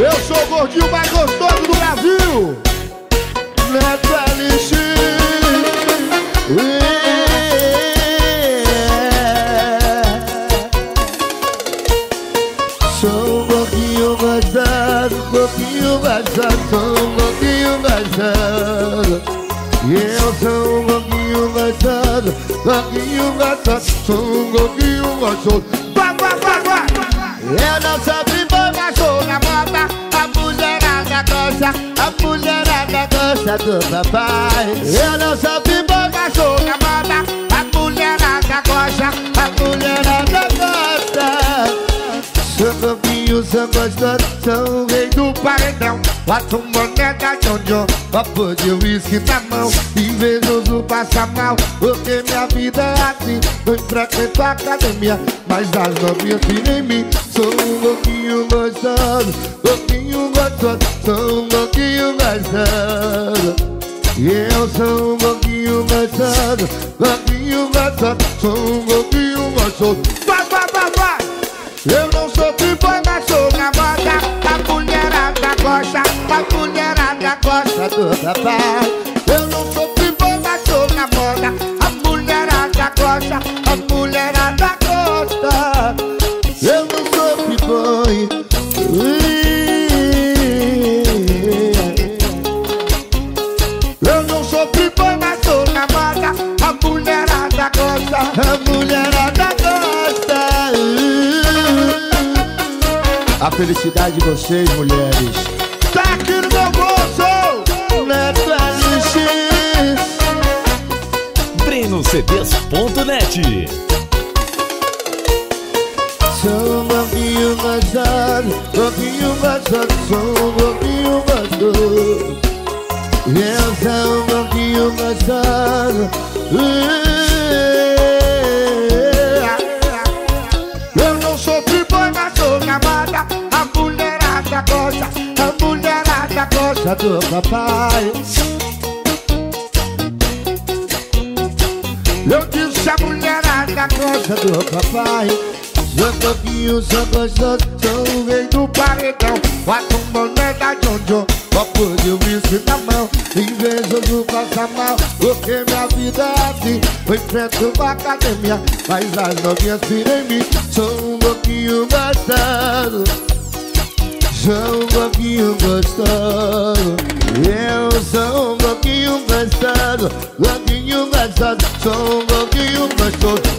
Eu sou o gordinho mais gostoso do Brasil. Neto LX. Sou pouquinho gostoso, um pouquinho gostoso, sou um pouquinho gostoso. E eu sou um gostoso, um pouquinho gostoso, sou um pouquinho gostoso. Vai, vai, vai, vai! Eu não sou gosta, a mulherada gosta do papai. Eu não sou mas sou na moda. A mulherada gosta, a mulherada gosta. Sou novinho, sou gostoso, sou o rei do paredão Bato moneda de onde copo de uísque na mão Invejoso passa mal, porque minha vida é assim Foi frequento a academia, mas as novinhas viram em mim Sou um pouquinho gostoso, gostoso Sou um pouquinho gostoso E eu sou um pouquinho gostoso, pouquinho gostoso Sou um pouquinho gostoso Vai, vai, vai, vai! Eu não sou mas sou na moda A mulherada gosta, a mulherada gosta do papai felicidade de vocês, mulheres. Tá aqui no meu bolso Neto LX BrenoCDs.net Sou um pouquinho gostado Pouquinho gostado Sou um pouquinho gosta A mulherada gosta do papai. Eu disse a mulherada gosta do papai. Sou pouquinho, sou gostoso Sou o rei do paredão. Quatro moneda de onde Copo de uísque na mão. Invejoso passa mal Porque minha vida é assim. Foi enfrento uma academia Mas as novinhas viram em mim. Sou um pouquinho gostoso Sou um pouquinho gostoso. Eu sou um pouquinho gostoso Pouquinho gostoso Sou um pouquinho gostoso